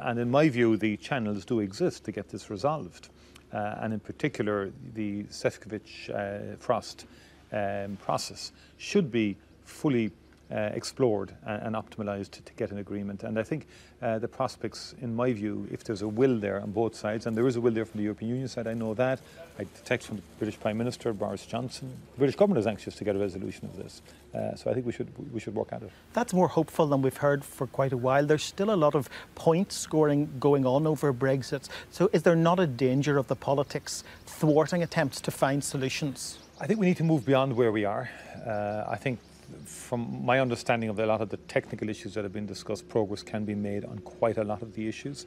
And in my view, the channels do exist to get this resolved. Uh, and in particular, the Sefcovic uh, Frost um, process should be fully explored and, and optimalised to, to, get an agreement. And I think uh, the prospects, in my view, if there's a will there on both sides, and there is a will there from the European Union side, I know that. I detect from the British Prime Minister Boris Johnson, the British government is anxious to get a resolution of this. Uh, so I think we should we should work at it. That's more hopeful than we've heard for quite a while. There's still a lot of point scoring going on over Brexit. So is there not a danger of the politics thwarting attempts to find solutions? I think we need to move beyond where we are. Uh, I think from my understanding of a lot of the technical issues that have been discussed, progress can be made on quite a lot of the issues.